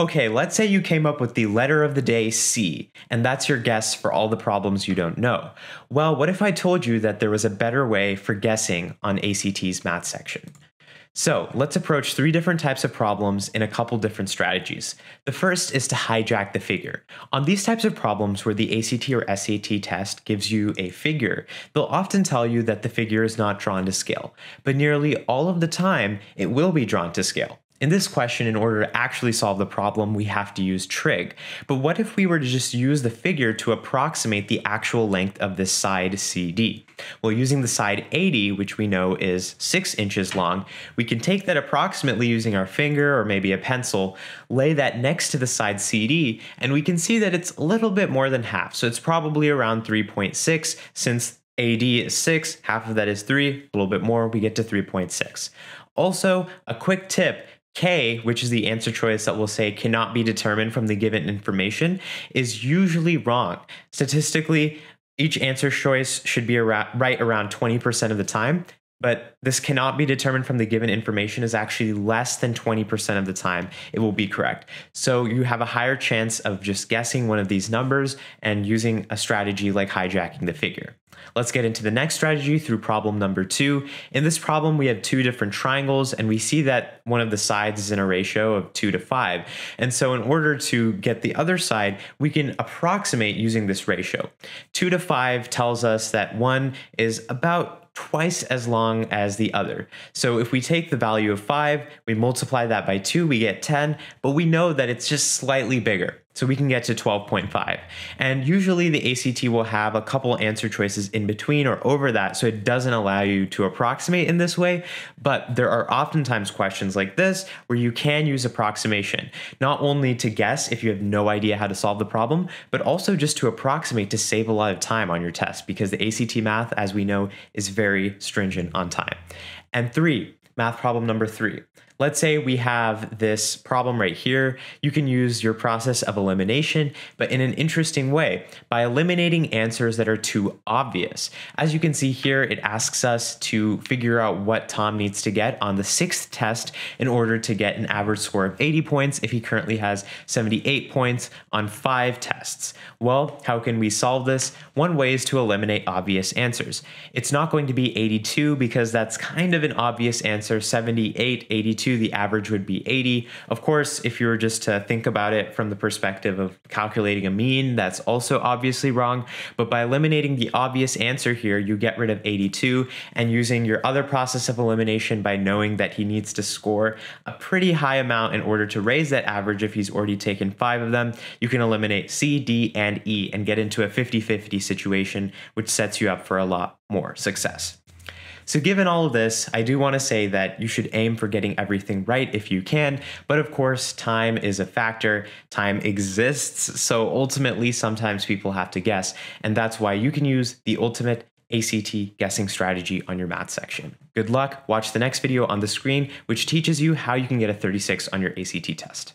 Okay, let's say you came up with the letter of the day C, and that's your guess for all the problems you don't know. Well, what if I told you that there was a better way for guessing on ACT's math section? So let's approach three different types of problems in a couple different strategies. The first is to hijack the figure. On these types of problems where the ACT or SAT test gives you a figure, they'll often tell you that the figure is not drawn to scale, but nearly all of the time it will be drawn to scale. In this question, in order to actually solve the problem, we have to use trig. But what if we were to just use the figure to approximate the actual length of this side CD? Well, using the side AD, which we know is 6 inches long, we can take that approximately using our finger or maybe a pencil, lay that next to the side CD, and we can see that it's a little bit more than half. So it's probably around 3.6 since AD is 6, half of that is 3, a little bit more, we get to 3.6. Also, a quick tip K, which is the answer choice that will say cannot be determined from the given information, is usually wrong. Statistically, each answer choice should be right around 20% of the time, but this cannot be determined from the given information is actually less than 20% of the time it will be correct. So you have a higher chance of just guessing one of these numbers and using a strategy like hijacking the figure. Let's get into the next strategy through problem number two. In this problem, we have two different triangles and we see that one of the sides is in a ratio of two to five. And so in order to get the other side, we can approximate using this ratio. Two to five tells us that one is about twice as long as the other. So if we take the value of 5, we multiply that by 2, we get 10, but we know that it's just slightly bigger. So we can get to 12.5. And usually the ACT will have a couple answer choices in between or over that, so it doesn't allow you to approximate in this way. But there are oftentimes questions like this where you can use approximation, not only to guess if you have no idea how to solve the problem, but also just to approximate to save a lot of time on your test because the ACT math, as we know, is very stringent on time. And three, math problem number three. Let's say we have this problem right here. You can use your process of elimination, but in an interesting way by eliminating answers that are too obvious. As you can see here, it asks us to figure out what Tom needs to get on the sixth test in order to get an average score of 80 points if he currently has 78 points on five tests. Well, how can we solve this? One way is to eliminate obvious answers. It's not going to be 82 because that's kind of an obvious answer, 78, 82 the average would be 80. Of course, if you were just to think about it from the perspective of calculating a mean, that's also obviously wrong. But by eliminating the obvious answer here, you get rid of 82 and using your other process of elimination by knowing that he needs to score a pretty high amount in order to raise that average if he's already taken five of them, you can eliminate C, D, and E and get into a 50 50 situation, which sets you up for a lot more success. So, given all of this, I do want to say that you should aim for getting everything right if you can. But of course, time is a factor, time exists. So, ultimately, sometimes people have to guess. And that's why you can use the ultimate ACT guessing strategy on your math section. Good luck. Watch the next video on the screen, which teaches you how you can get a 36 on your ACT test.